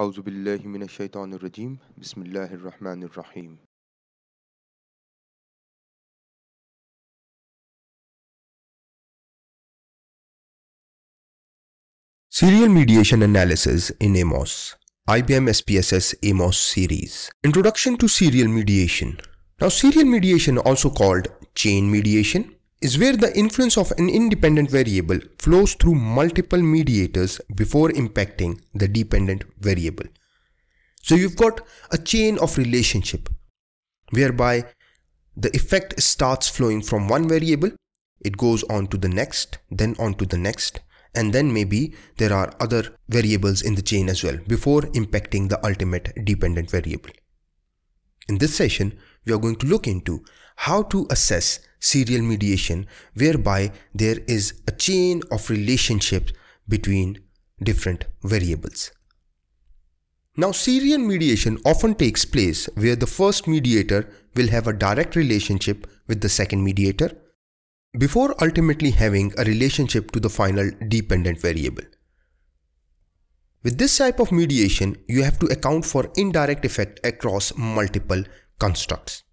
أعوذ بالله من الشيطان الرجيم بسم الله الرحمن الرحيم Serial Mediation Analysis in AMOS IBM SPSS AMOS series Introduction to Serial Mediation Now serial mediation also called chain mediation is where the influence of an independent variable flows through multiple mediators before impacting the dependent variable. So you've got a chain of relationship whereby the effect starts flowing from one variable, it goes on to the next, then on to the next, and then maybe there are other variables in the chain as well before impacting the ultimate dependent variable. In this session, we are going to look into how to assess serial mediation whereby there is a chain of relationships between different variables. Now serial mediation often takes place where the first mediator will have a direct relationship with the second mediator before ultimately having a relationship to the final dependent variable. With this type of mediation, you have to account for indirect effect across multiple constructs.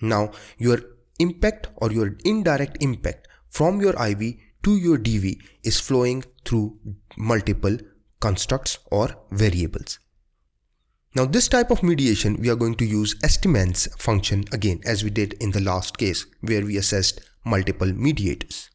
Now, your impact or your indirect impact from your IV to your DV is flowing through multiple constructs or variables. Now this type of mediation we are going to use estimates function again as we did in the last case where we assessed multiple mediators.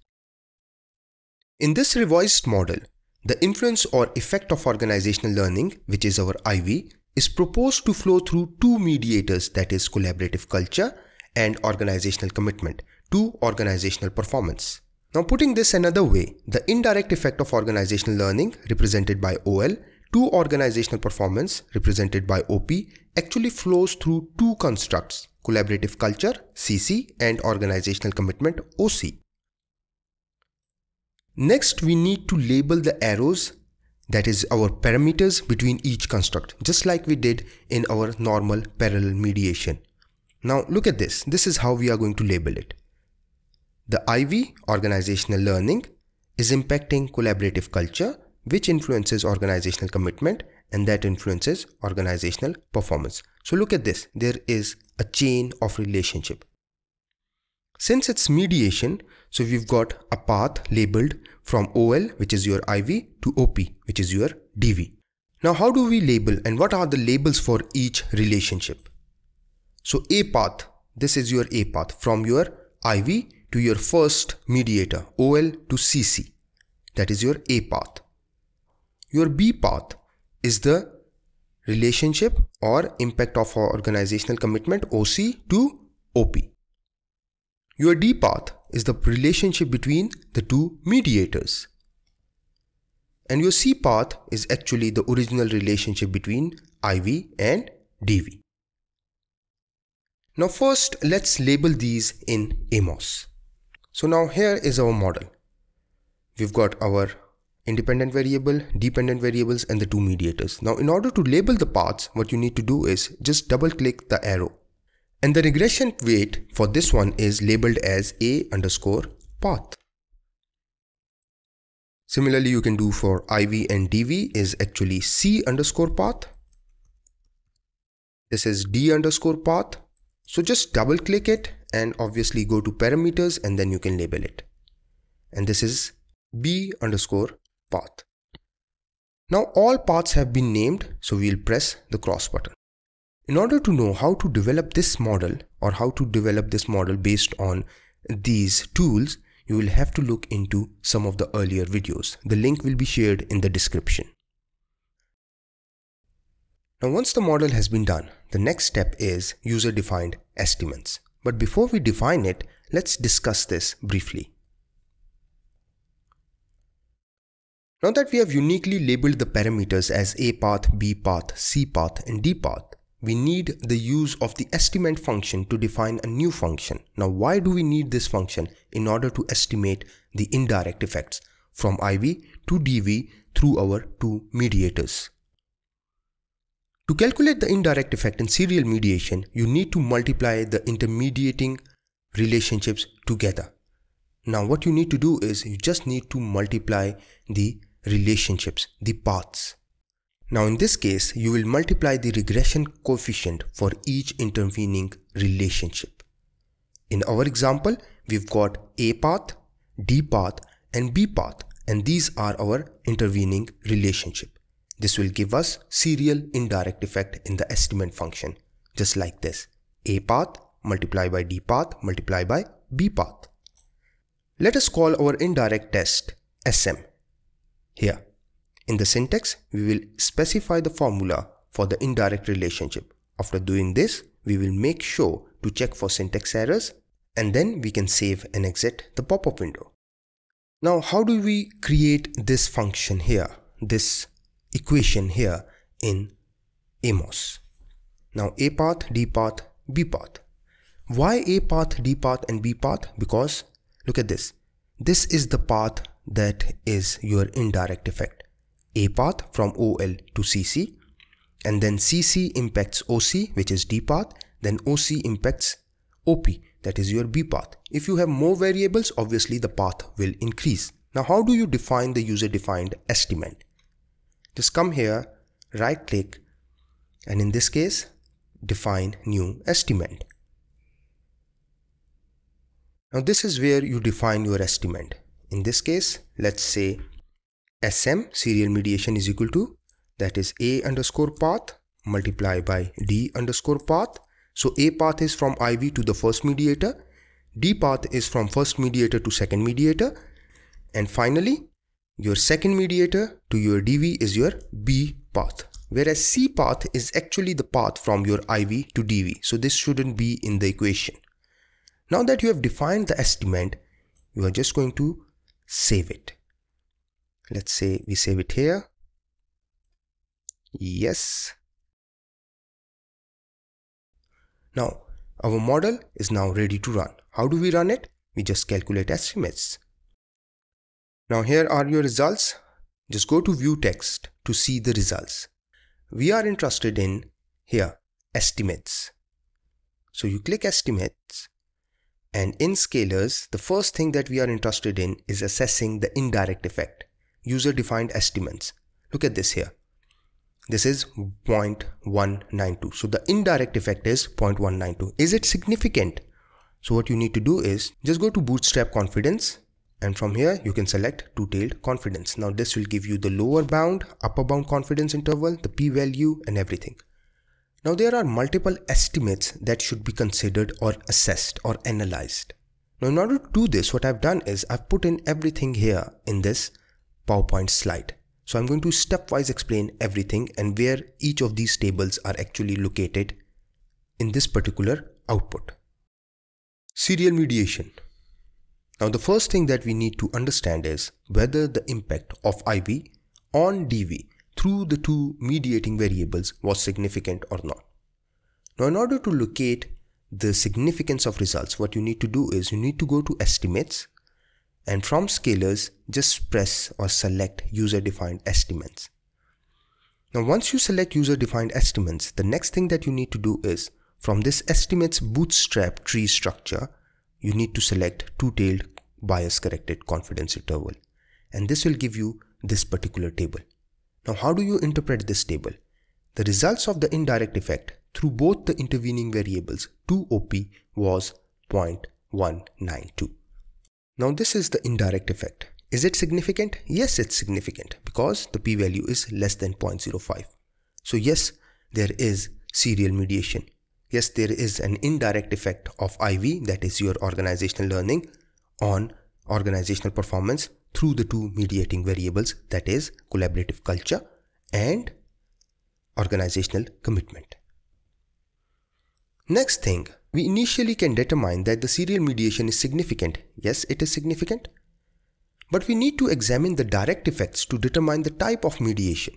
In this revised model, the influence or effect of organizational learning, which is our IV, is proposed to flow through two mediators that is collaborative culture and organizational commitment to organizational performance. Now putting this another way, the indirect effect of organizational learning represented by OL to organizational performance represented by OP actually flows through two constructs collaborative culture CC and organizational commitment OC. Next we need to label the arrows that is our parameters between each construct just like we did in our normal parallel mediation. Now look at this, this is how we are going to label it. The IV organizational learning is impacting collaborative culture which influences organizational commitment and that influences organizational performance. So look at this, there is a chain of relationship. Since it's mediation, so we've got a path labeled from OL, which is your IV, to OP, which is your DV. Now, how do we label and what are the labels for each relationship? So A path, this is your A path from your IV to your first mediator, OL to CC. That is your A path. Your B path is the relationship or impact of organizational commitment OC to OP. Your D path is the relationship between the two mediators. And your C path is actually the original relationship between IV and DV. Now first let's label these in AMOS. So now here is our model. We've got our independent variable, dependent variables and the two mediators. Now in order to label the paths, what you need to do is just double click the arrow. And the regression weight for this one is labeled as A underscore path. Similarly, you can do for IV and DV is actually C underscore path. This is D underscore path. So just double click it and obviously go to parameters and then you can label it. And this is B underscore path. Now all paths have been named, so we'll press the cross button. In order to know how to develop this model or how to develop this model based on these tools, you will have to look into some of the earlier videos. The link will be shared in the description. Now once the model has been done, the next step is user-defined estimates. But before we define it, let's discuss this briefly. Now that we have uniquely labeled the parameters as A path, B path, C path and D path, we need the use of the estimate function to define a new function. Now why do we need this function? In order to estimate the indirect effects from IV to DV through our two mediators. To calculate the indirect effect in serial mediation, you need to multiply the intermediating relationships together. Now what you need to do is you just need to multiply the relationships, the paths. Now in this case, you will multiply the regression coefficient for each intervening relationship. In our example, we've got A path, D path and B path and these are our intervening relationship. This will give us serial indirect effect in the estimate function just like this. A path multiply by D path multiply by B path. Let us call our indirect test SM. Here, in the syntax, we will specify the formula for the indirect relationship. After doing this, we will make sure to check for syntax errors and then we can save and exit the pop-up window. Now, how do we create this function here, this equation here in AMOS? Now, A path, D path, B path. Why A path, D path and B path? Because look at this. This is the path that is your indirect effect. A path from OL to CC and then CC impacts OC which is D path then OC impacts OP that is your B path. If you have more variables obviously the path will increase. Now how do you define the user defined estimate? Just come here right click and in this case define new estimate. Now this is where you define your estimate. In this case, let's say SM serial mediation is equal to that is A underscore path multiply by D underscore path. So A path is from IV to the first mediator. D path is from first mediator to second mediator. And finally, your second mediator to your DV is your B path. Whereas C path is actually the path from your IV to DV. So this shouldn't be in the equation. Now that you have defined the estimate, you are just going to save it. Let's say we save it here. Yes. Now our model is now ready to run. How do we run it? We just calculate estimates. Now here are your results. Just go to view text to see the results. We are interested in here estimates. So you click estimates and in scalars, the first thing that we are interested in is assessing the indirect effect, user-defined estimates. Look at this here. This is 0.192. So the indirect effect is 0.192. Is it significant? So what you need to do is just go to bootstrap confidence and from here you can select two-tailed confidence. Now this will give you the lower bound, upper bound confidence interval, the p-value and everything. Now there are multiple estimates that should be considered or assessed or analyzed. Now in order to do this, what I've done is I've put in everything here in this PowerPoint slide. So I'm going to stepwise explain everything and where each of these tables are actually located in this particular output. Serial mediation. Now the first thing that we need to understand is whether the impact of IV on DV through the two mediating variables was significant or not. Now in order to locate the significance of results, what you need to do is you need to go to estimates and from scalars just press or select user defined estimates. Now once you select user defined estimates, the next thing that you need to do is from this estimates bootstrap tree structure, you need to select two-tailed bias corrected confidence interval and this will give you this particular table. Now how do you interpret this table? The results of the indirect effect through both the intervening variables 2OP was 0.192. Now this is the indirect effect. Is it significant? Yes, it's significant because the p-value is less than 0.05. So yes, there is serial mediation. Yes, there is an indirect effect of IV, that is your organizational learning, on organizational performance through the two mediating variables that is collaborative culture and organizational commitment. Next thing, we initially can determine that the serial mediation is significant. Yes, it is significant. But we need to examine the direct effects to determine the type of mediation.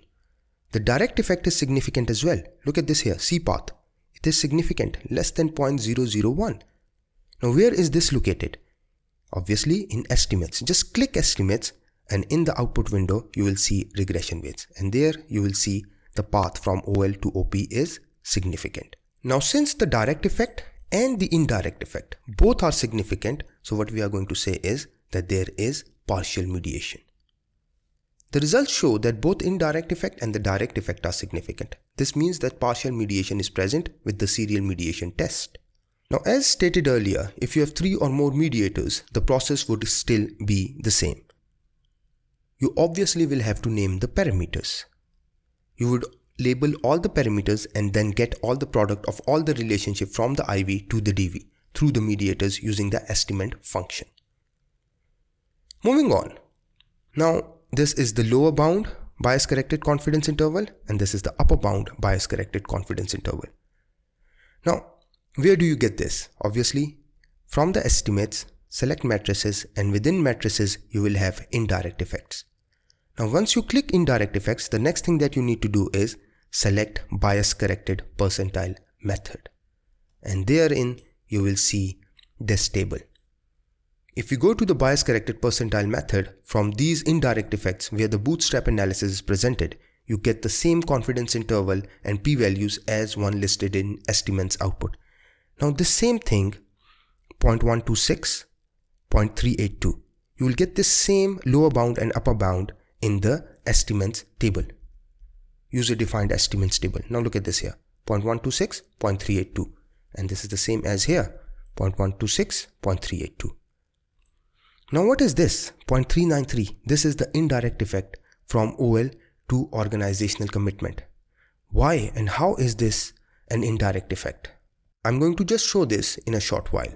The direct effect is significant as well. Look at this here, C path. It is significant, less than 0.001. Now where is this located? Obviously in estimates, just click estimates and in the output window you will see regression weights and there you will see the path from OL to OP is significant. Now since the direct effect and the indirect effect both are significant so what we are going to say is that there is partial mediation. The results show that both indirect effect and the direct effect are significant. This means that partial mediation is present with the serial mediation test. Now as stated earlier, if you have three or more mediators, the process would still be the same. You obviously will have to name the parameters. You would label all the parameters and then get all the product of all the relationship from the IV to the DV through the mediators using the estimate function. Moving on. Now this is the lower bound bias corrected confidence interval and this is the upper bound bias corrected confidence interval. Now where do you get this? Obviously from the estimates select matrices and within matrices you will have indirect effects. Now once you click indirect effects the next thing that you need to do is select bias corrected percentile method and therein you will see this table. If you go to the bias corrected percentile method, from these indirect effects where the bootstrap analysis is presented, you get the same confidence interval and p-values as one listed in estimates output. Now the same thing, 0.126, 0.382, you will get the same lower bound and upper bound in the estimates table. User defined estimates table. Now look at this here, 0.126, 0.382 and this is the same as here, 0.126, 0.382. Now what is this? 0.393. This is the indirect effect from OL to organizational commitment. Why and how is this an indirect effect? I'm going to just show this in a short while.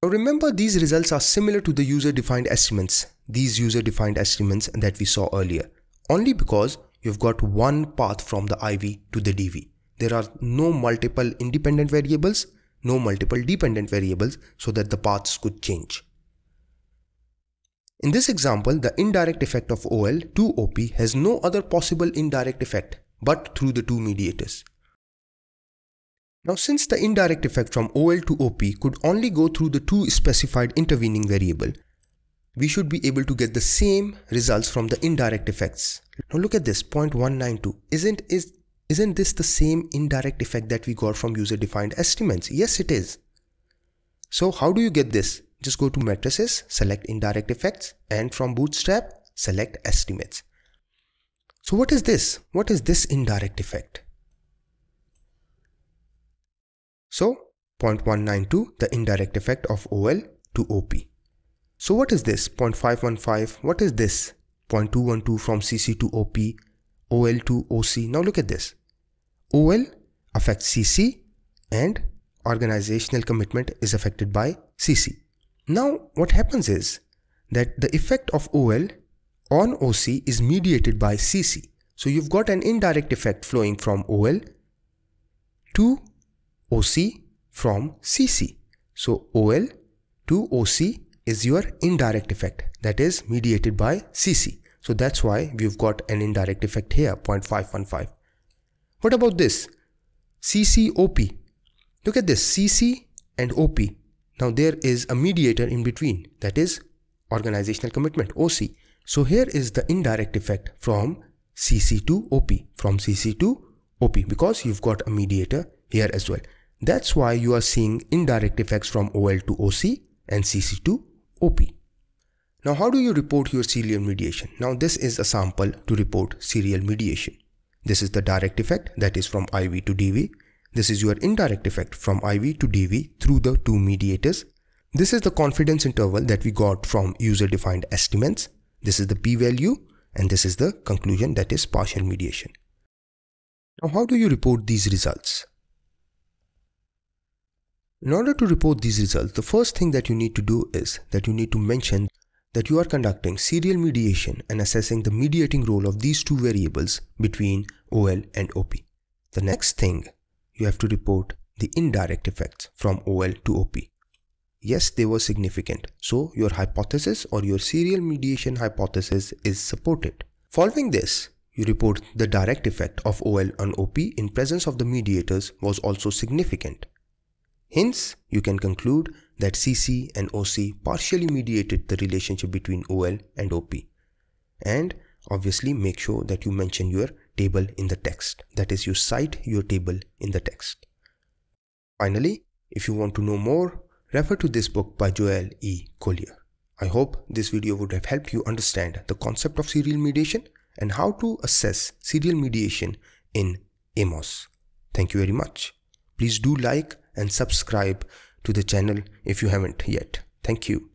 Now remember these results are similar to the user-defined estimates, these user-defined estimates that we saw earlier, only because you've got one path from the IV to the DV. There are no multiple independent variables, no multiple dependent variables so that the paths could change. In this example, the indirect effect of OL to OP has no other possible indirect effect but through the two mediators. Now since the indirect effect from OL to OP could only go through the two specified intervening variable, we should be able to get the same results from the indirect effects. Now look at this 0.192. Isn't, is, isn't this the same indirect effect that we got from user defined estimates? Yes it is. So how do you get this? Just go to matrices, select indirect effects and from bootstrap, select estimates. So what is this? What is this indirect effect? So 0.192, the indirect effect of OL to OP. So what is this? 0.515, what is this? 0.212 from CC to OP, OL to OC. Now look at this. OL affects CC and organizational commitment is affected by CC. Now what happens is that the effect of OL on OC is mediated by CC. So you've got an indirect effect flowing from OL to OC from CC. So OL to OC is your indirect effect that is mediated by CC. So that's why we've got an indirect effect here 0.515. What about this? CCOP. Look at this CC and OP now there is a mediator in between that is organizational commitment OC. So here is the indirect effect from CC to OP from CC to OP because you've got a mediator here as well. That's why you are seeing indirect effects from OL to OC and CC to OP. Now how do you report your serial mediation? Now this is a sample to report serial mediation. This is the direct effect that is from IV to DV this is your indirect effect from IV to DV through the two mediators. This is the confidence interval that we got from user-defined estimates. This is the p-value and this is the conclusion that is partial mediation. Now how do you report these results? In order to report these results, the first thing that you need to do is that you need to mention that you are conducting serial mediation and assessing the mediating role of these two variables between OL and OP. The next thing you have to report the indirect effects from OL to OP. Yes, they were significant, so your hypothesis or your serial mediation hypothesis is supported. Following this, you report the direct effect of OL on OP in presence of the mediators was also significant. Hence, you can conclude that CC and OC partially mediated the relationship between OL and OP. And obviously make sure that you mention your table in the text. That is, you cite your table in the text. Finally, if you want to know more, refer to this book by Joel E. Collier. I hope this video would have helped you understand the concept of serial mediation and how to assess serial mediation in AMOS. Thank you very much. Please do like and subscribe to the channel if you haven't yet. Thank you.